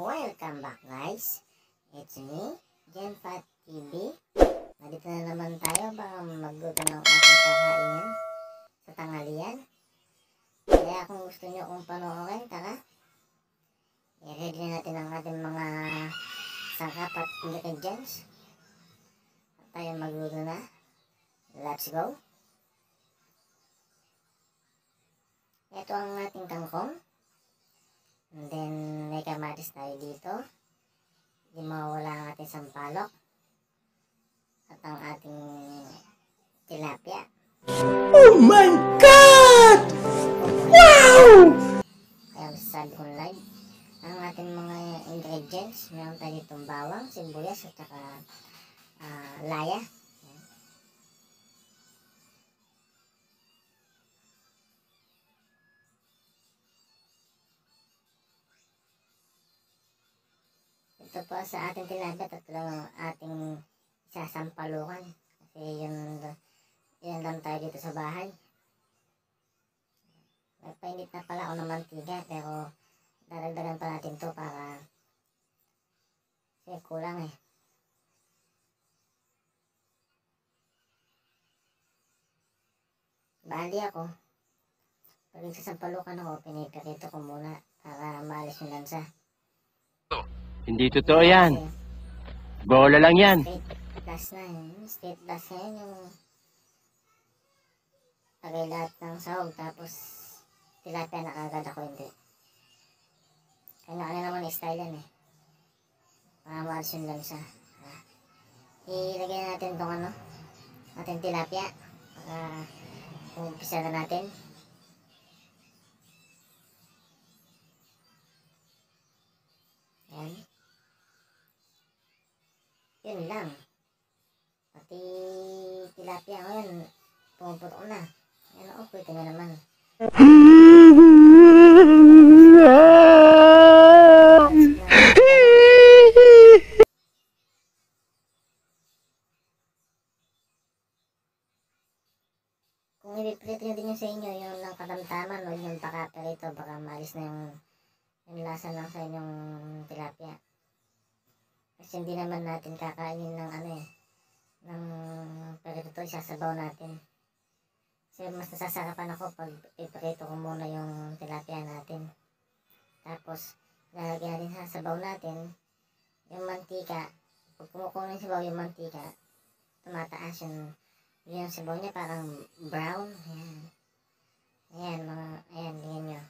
Welcome back guys. It's me, Genfat TV. Nandito na naman tayo para magluto ng ating kakainin sa tanghalian. Kaya kung gusto nyo kung panoorin, tara. I-ready na natin ang ating mga sangkap at ingredients. At tayo magluto na. Let's go. Ito ang ating kangkong. And then, may kamatis tayo dito. Hindi mawawala ang ating sampalok. At ang ating tilapia. Oh my God! Wow! Kaya sabi kong live. Ang ating mga ingredients. Meron tayo ditong bawang, sibuyas, at saka ah, laya. Yan. Ito po sa ating tilapia, tatlo ang ating isasampalukan. Kasi yun, yun lang tayo dito sa bahay. Nagpainit na pala ako ng mantiga pero dadagdagan pa natin to para kasi kulang eh. Bali ako. Pag nagsasampalukan ako, pinipirito ko muna para maalis yung lansa. Hindi totoo yan. Bola lang yan. State plus na yun. State plus na yun yung lahat ng sahog tapos tilapia na kagad ako hindi. Kanya-kanya naman yung style yan eh. Maalis yung lansa. Ah. Ilagay natin itong ano, ating tilapia. Para umpisa na natin. Yan. Yun lang. Pati tilapia ngayon, pumuputok na. Yan o, pwede nga naman. Kung ipiprito nyo din yung sa inyo, yung ng katamtaman, huwag yung pakaperito, baka malis na yung, yung lasa lang sa inyong tilapia. Kasi hindi naman natin kakainin ng ano eh, ng perito, isasabaw natin. Kasi mas nasasarapan ako pag iprito ko muna yung tilapia natin. Tapos, lalagyan natin sa sabaw natin, yung mantika, pag kumukuha ng sabaw yung mantika, tumataas yung, yung sabaw niya parang brown. Ayan. Ayan, mga, ayan, tingnan nyo.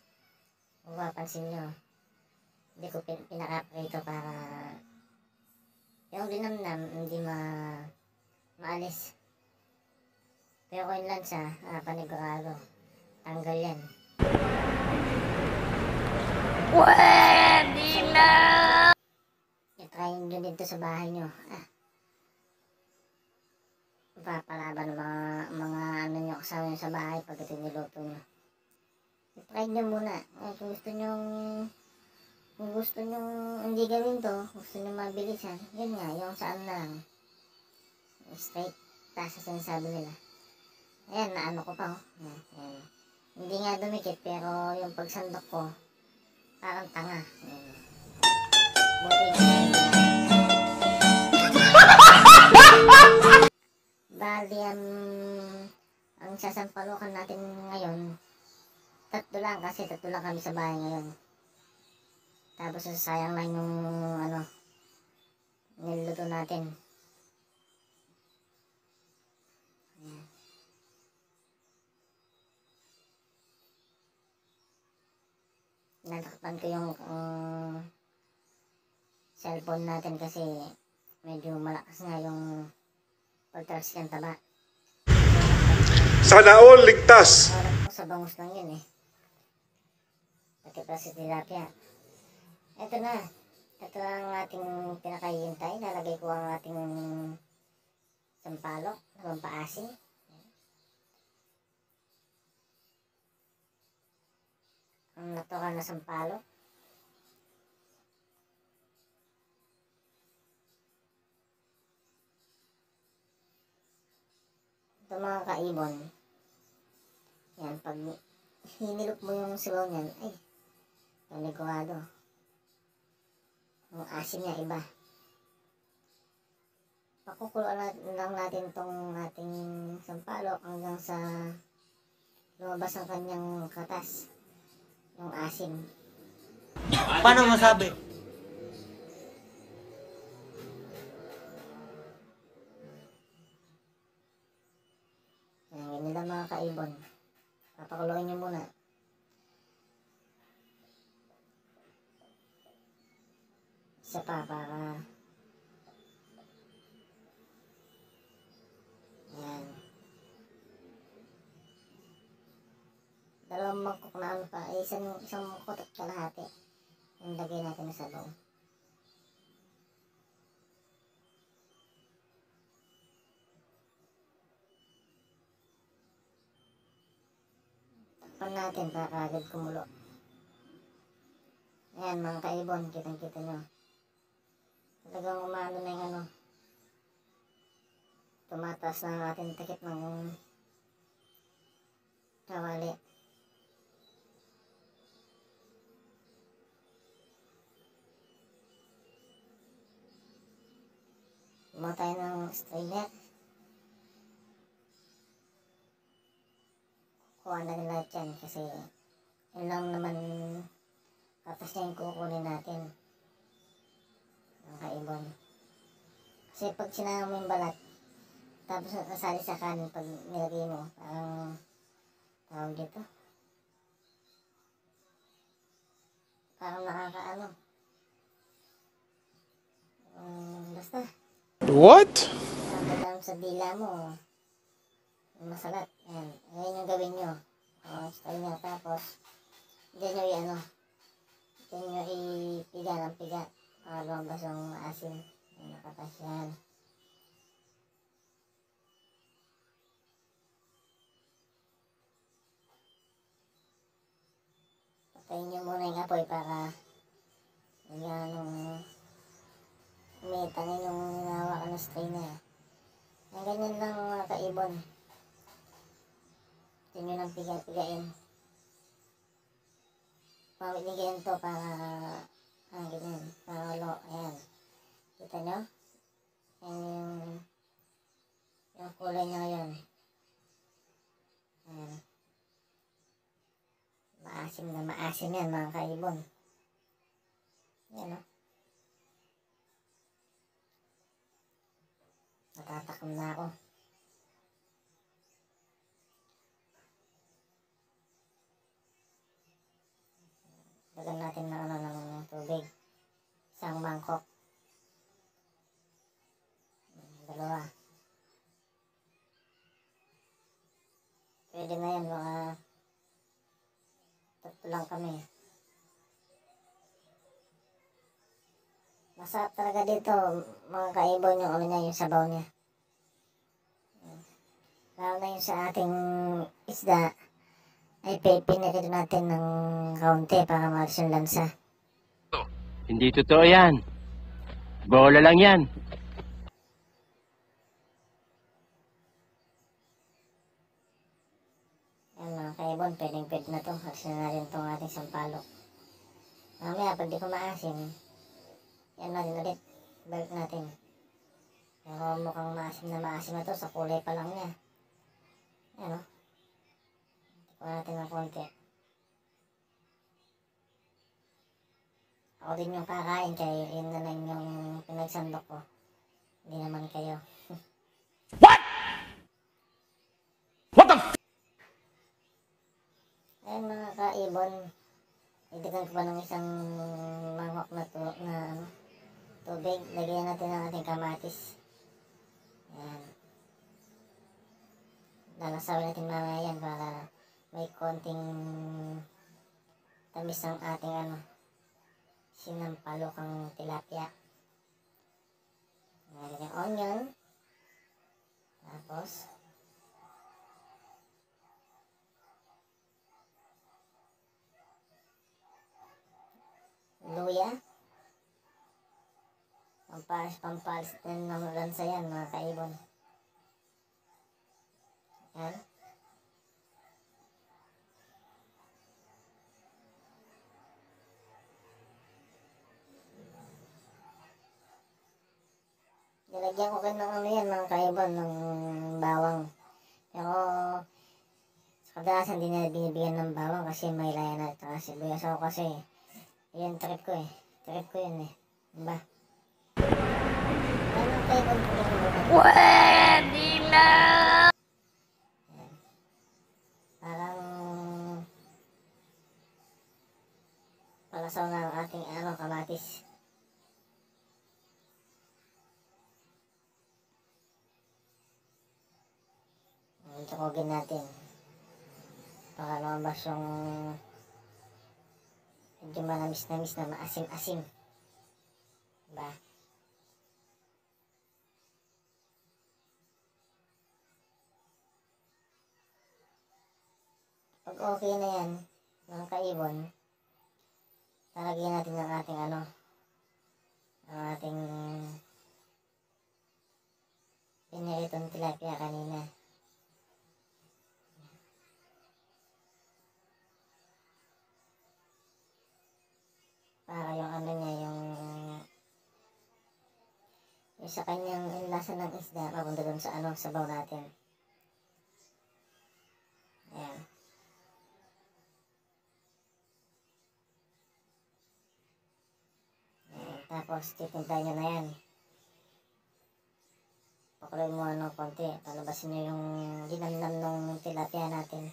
Kung mapapansin nyo, hindi ko pin, pinaka-prito para yung linamnam, hindi ma, maalis. Pero kung yung lansa, ah, panigurado. Tanggal yan. Pwede na! I-try nyo dito sa bahay nyo. Ah. Papalaban mga, mga ano nyo kasama nyo sa bahay pag ito niluto nyo. I-try nyo muna. Eh, kung gusto nyo kung gusto nyo hindi gawin to, gusto nyo mabilisan, yun nga, yung sa ano na lang. Straight taas sa sinasabi nila. Ayan, naano ko pa oh. Ayan, ayan. Hindi nga dumikit, pero yung pagsandok ko, parang tanga. Ayan. Bali, ang ang sasampalukan natin ngayon, tatlo lang kasi tatlo lang kami sa bahay ngayon. Tapos sayang lang yung ano, niluto natin. Ayan. Natakpan ko yung um, cellphone natin kasi medyo malakas nga yung pagtalsik ng taba. Sana all ligtas. Parang sa bangus lang yun eh. Pati pa si tilapia. Ito na. Ito ang ating pinakahihintay. Lalagay ko ang ating sampalok na pampaasin. Ang natural na sampalok. Ito mga kaibon. Yan, pag hinilok mo yung sigaw niyan, ay, panigurado. Yung asim niya iba. Pakukulo na- lang natin tong ating sampalok hanggang sa lumabas ang kanyang katas. Yung asim. Paano masabi? Ayan, ganyan lang mga kaibon. Papakuloyin nyo muna. Isa pa para Ayan. Dalawang mangkok na ano pa. Eh, isang, isang at kalahati. Yung lagay natin na sabaw. Takpan natin para agad kumulo. Ayan mga kaibon, kitang-kita nyo. Talagang umano na yung ano. Tumataas na ang ating takip ng kawali. Kumuha tayo ng strainer. Kuha na rin lahat kasi yun naman katas niya yung kukunin natin. Ang kaibon. Kasi pag sinama mo yung balat, tapos nasali sa kanin pag nilagay mo, parang tawag dito. Parang nakakaano. Um, basta. What? Ang sa dila mo, masalat. Ayan. Ngayon yung gawin nyo. O, style nyo. Tapos, dyan nyo i-ano. Dyan nyo ipiga ng piga. Lumabas yung asin. Yung nakatas yan. Patayin nyo muna yung apoy para yung anong umitangin yung hinahawakan ng strainer. Ang ganyan lang mga kaibon. Ito nyo lang piga-pigain. Pamiligayin to para ah, ganyan. Para ulo. Ayan. Kita nyo? Yan yung yung kulay niya ngayon. Ayan. Maasim maasim yan mga kaibon. Yan o. Natatakam na ako. Lagyan natin Masarap talaga dito, mga kaibon yung ano niya, yung sabaw niya. Lalo na yung sa ating isda, ay pipinigil natin ng kaunti para maalis yung lansa. Hindi totoo yan. Bola lang yan. Yan mga kaibon, pwedeng pwede na to. Alisin na natin itong ating sampalok. Mamaya, pag di ko maasim, yan natin ulit. Balik natin. Pero mukhang maasim na maasim na to sa kulay pa lang niya. Yan o. Tignan natin ng konti. Ako din yung kakain kaya yun na lang yung pinagsandok ko. Hindi naman kayo. What the f- Ayun mga kaibon, idigan ko pa ng isang mangkok na, to, na ano, tubig. Lagyan natin ng ating kamatis. Ayan. Lalasawin natin mamaya yan para may konting tamis ng ating ano, sinampalokang tilapia. Lagyan yung onion. Tapos, luya. Pampalis, pampalis din ng lansa yan, mga kaibon. Yan. Nilagyan ko kayo ng ano yan, mga kaibon, ng bawang. Pero, sa kadalasan hindi na binibigyan ng bawang kasi may laya na ito. Kasi buyas ako kasi, yun trip ko eh. Trip ko yun eh. Diba? Ano kaibon ko rin mo? Pwede na! Parang, palasaw na ang ating ano, kamatis. Tukogin natin. Para lumabas yung medyo manamis-namis na maasim-asim. Diba? Pag okay na yan, mga kaibon, talagyan natin ng ating ano, ang ating piniritong tilapia kanina. para yung ano niya, yung yung sa kanyang lasa ng isda, papunta dun sa ano, sabaw natin. Ayan. Ayan. Tapos, titimpla nyo na yan. Pakuloy mo ano, konti. Palabasin nyo yung dinamnam ng tilapia natin.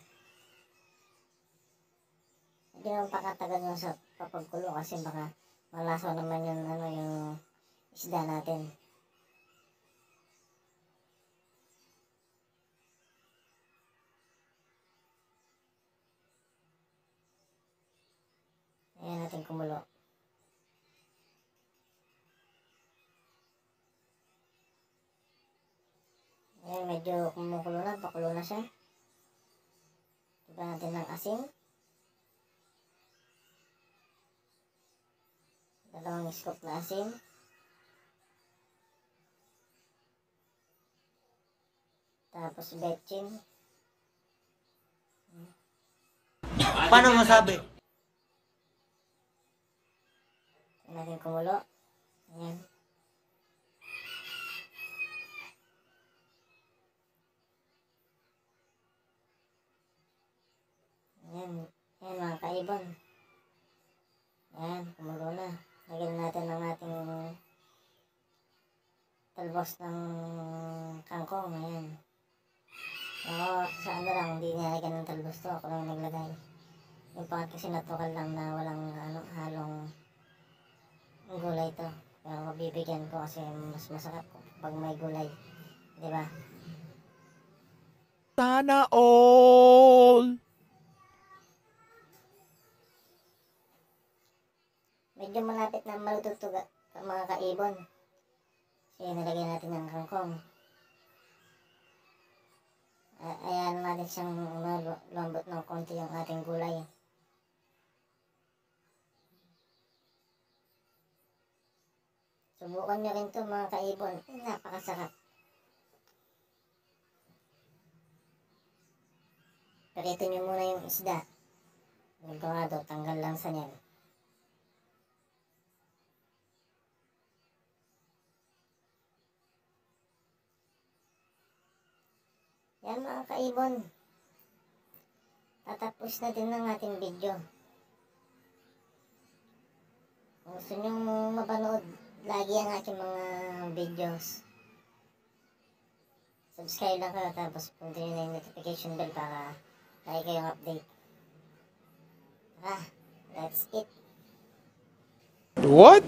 Hindi naman pakatagal nyo sa papagkulo kasi baka malasaw naman yung ano yung isda natin. Ayan natin kumulo. Ayan, medyo kumukulo na, pakulo na siya. Diba natin ng asin. dalawang scoop na asin. Tapos betchin. Paano masabi? Ito natin kumulo. Ayan. Ayan. Kaibon. Ayan, kumulo na. Lagyan natin ng ating talbos ng kangkong. Ayan. Ako, sa ano lang, hindi nilagyan ng talbos to. Ako lang naglagay. Yung pangat kasi natural lang na walang ano, halong gulay to. Pero bibigyan ko kasi mas masarap pag may gulay. Di ba? Sana all! Medyo malapit na maluto to ga- mga kaibon. Kasi nilagyan natin ng kangkong. Ayan natin siyang ano, lambot ng konti yung ating gulay. Subukan nyo rin to mga kaibon. Napakasarap. Perito nyo muna yung isda. Sigurado, tanggal lang sa niyan. Yan mga kaibon. Tatapos na din ang ating video. Kung gusto nyo mapanood lagi ang aking mga videos, subscribe lang kayo tapos nyo na yung notification bell para lagi kayong update. Tara, let's eat! What?